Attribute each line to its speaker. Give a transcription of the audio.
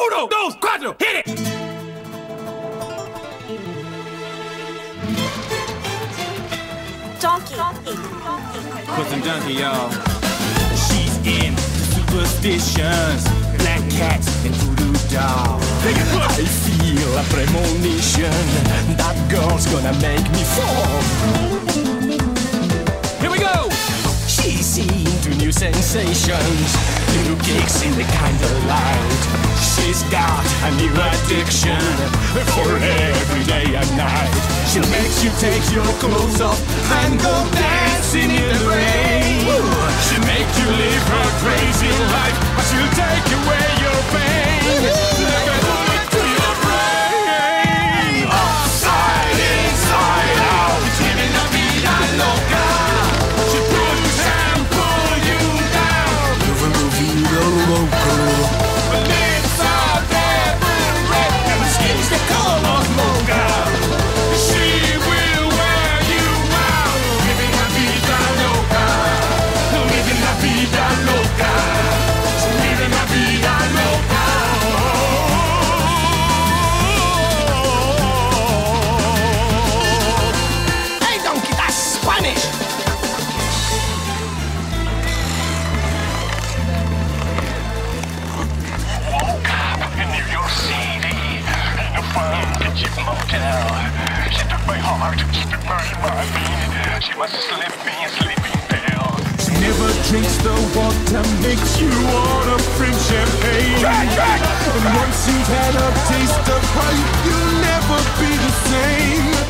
Speaker 1: Uno, dos, cuatro, hit it!
Speaker 2: Donkey.
Speaker 1: Put some donkey, y'all. She's in superstitions, black cats and voodoo dolls.
Speaker 3: I feel a premonition That girl's gonna make me fall sensations. New gigs in the kind of light. She's got a new addiction For every day and night. She makes you take your clothes off And go dancing in the rain. She makes you live her crazy
Speaker 4: took my heart, she took my mind. She was sleeping, sleeping.
Speaker 3: She never drinks the water, makes you wanna drink champagne. And once you've had a taste of her, you'll never be the same.